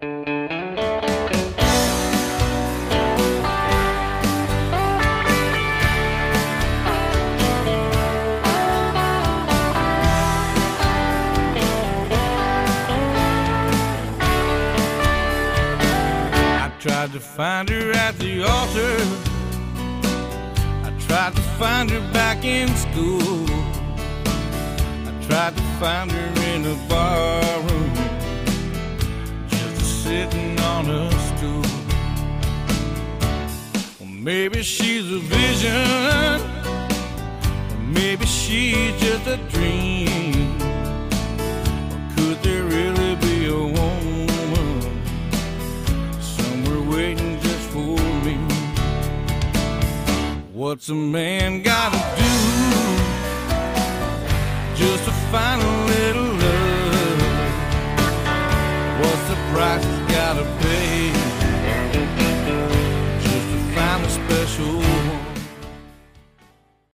I tried to find her at the altar. I tried to find her back in school. I tried to find her in a bar sitting on a stool. Maybe she's a vision, maybe she's just a dream. Could there really be a woman? somewhere waiting just for me. What's a man gotta do gotta